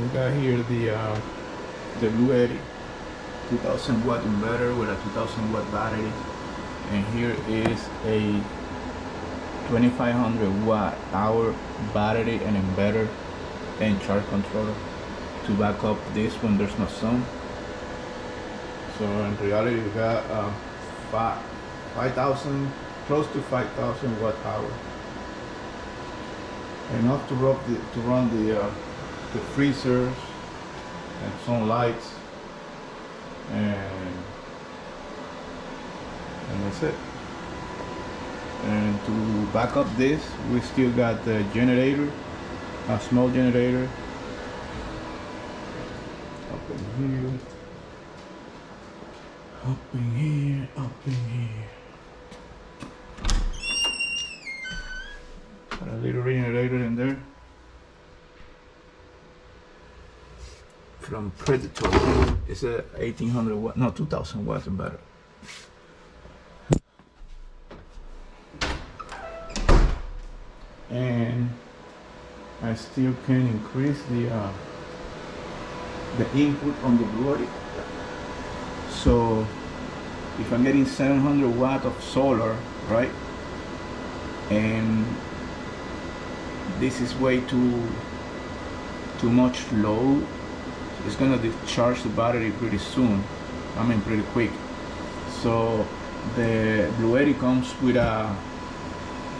we got here the uh, the Bluetti 2000 watt inverter with a 2000 watt battery. And here is a 2500 watt hour battery and inverter and charge controller to back up this when there's no sun. So in reality we got uh, five 5000 close to 5000 watt hour. Enough to run the to run the uh, the freezers and some lights and and that's it. And to back up this we still got the generator a small generator. Up in here. Up in here up in here. Got a little generator in there from Predator. It's a 1800 watt no 2000 watt better. And I still can increase the uh, the input on the Bluetti. So if I'm getting 700 watt of solar, right, and this is way too too much load, it's gonna discharge the battery pretty soon. I mean pretty quick. So the Bluetti comes with a,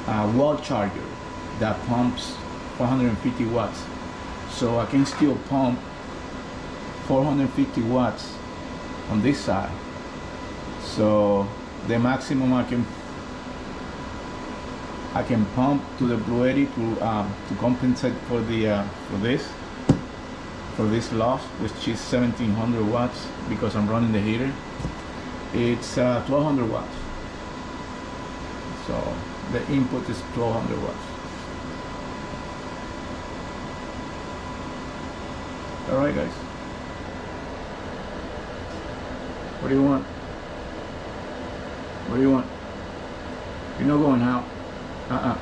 a wall charger that pumps 450 watts so I can still pump 450 watts on this side so the maximum I can I can pump to the Bluetti to um, to compensate for the uh, for this for this loss which is 1700 watts because I'm running the heater it's uh, 1200 watts so the input is 1200 watts All right, guys. What do you want? What do you want? You're not going out. Uh-uh.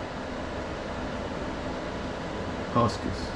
Huskies.